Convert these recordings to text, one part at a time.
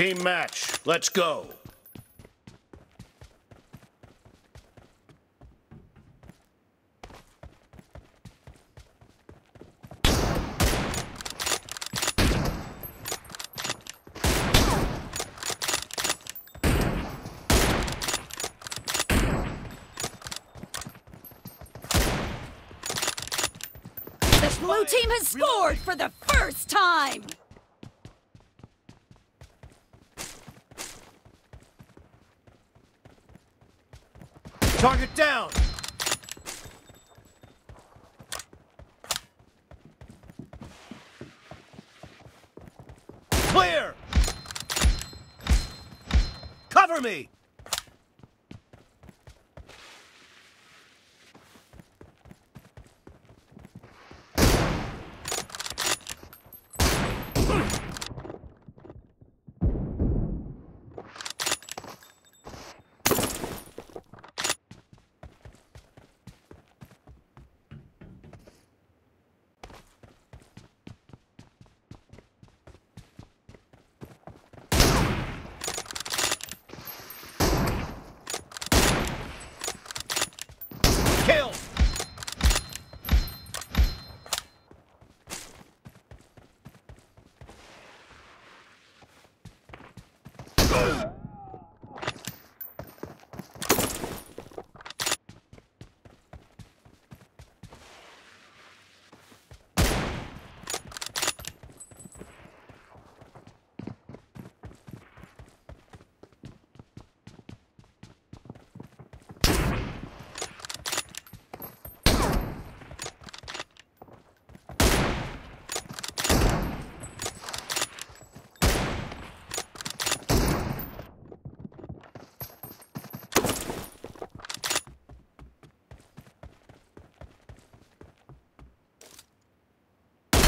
Team match. Let's go. The blue team has scored for the first time! Target down! Clear! Cover me! Kill!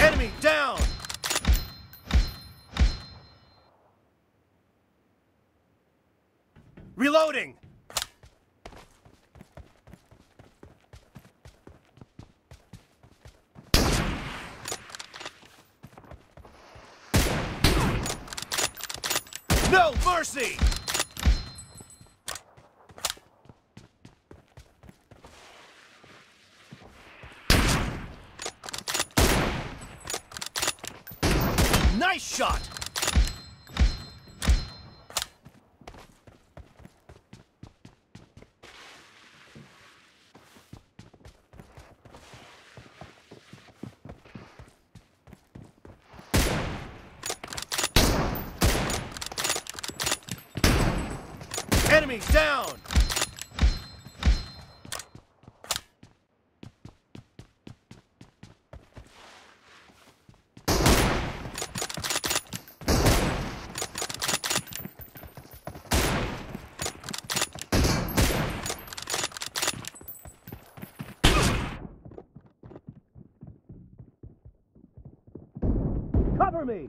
Enemy down! Reloading! No mercy! Nice shot! Enemy down! Cover me!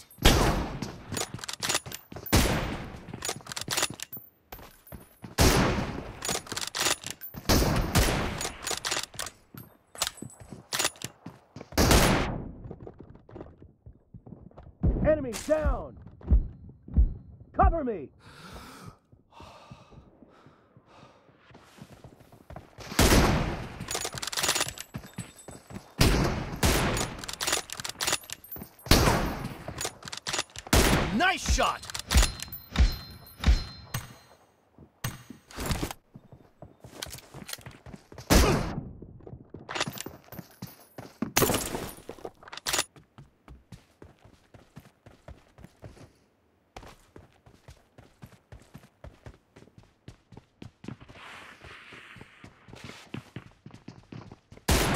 Enemy down! Cover me! Nice shot!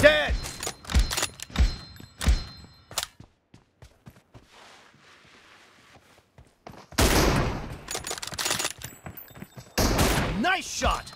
Dead! Nice shot!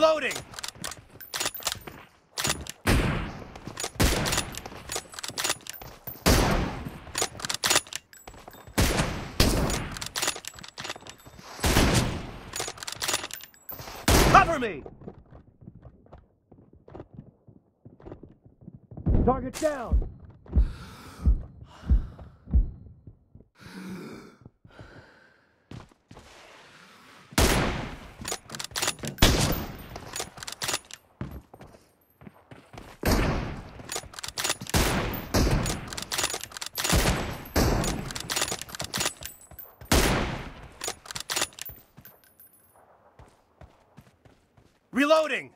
Reloading! Cover me! Target down! Reloading!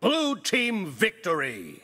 Blue team victory!